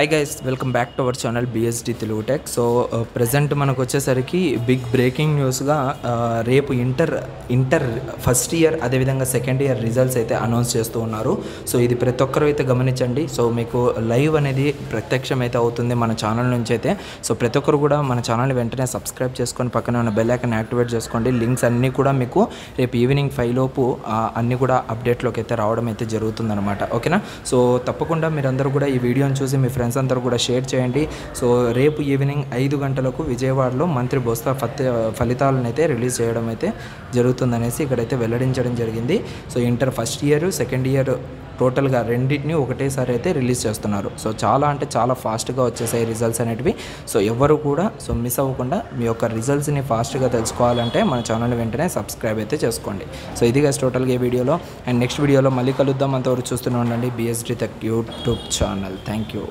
Hi guys welcome back to our channel BSD Telugu tech so present మనకు వచ్చేసరికి big breaking న్యూస్గా రేపు inter inter first year అదేవిధంగా second year results అయితే announce చేస్తూ ఉన్నారు. సో ఇది ప్రతి ఒక్కరు అయితే గమనించండి. సో మీకు లైవ్ అనేది ప్రత్యక్షం అయితే అవుతుంది మన ఛానల్ నుంచి అయితే. సో ప్రతి ఒక్కరు కూడా మన ఛానల్ వెంటనే సబ్స్క్రైబ్ చేసుకొని పక్కన ఉన్న బెల్ ఐకన్ యాక్టివేట్ చేసుకోండి. లింక్స్ అన్నీ కూడా మీకు రేపు ఈవినింగ్ ఫైవ్ లోపు అన్నీ కూడా అప్డేట్లోకి అయితే రావడం అయితే జరుగుతుందనమాట ఓకేనా సో తప్పకుండా మీరందరూ కూడా ఈ వీడియోని చూసి మీ ఫ్రెండ్స్ అందరూ కూడా షేర్ చేయండి. సో రేపు ఈవినింగ్ ఐదు గంటలకు విజయవాడలో మంత్రి బొత్స ఫత్ ఫలితాలను అయితే రిలీజ్ చేయడం అయితే జరుగుతుందనేసి ఇక్కడైతే వెల్లడించడం జరిగింది. So inter first year second year టోటల్గా రెండింటిని ఒకటేసారి అయితే రిలీజ్ చేస్తున్నారు. సో చాలా అంటే చాలా ఫాస్ట్గా వచ్చేసాయి రిజల్ట్స్ అనేటివి. సో ఎవరు కూడా సో మిస్ అవ్వకుండా మీ యొక్క రిజల్ట్స్ని ఫాస్ట్గా తెలుసుకోవాలంటే మన ఛానల్ వెంటనే సబ్స్క్రైబ్ అయితే చేసుకోండి. సో ఇది గైస్ టోటల్గా ఈ వీడియోలో. అండ్ నెక్స్ట్ వీడియోలో మళ్ళీ కలుద్దాం. అంతవరకు చూస్తూనే ఉండండి. BSD tech YouTube channel thank you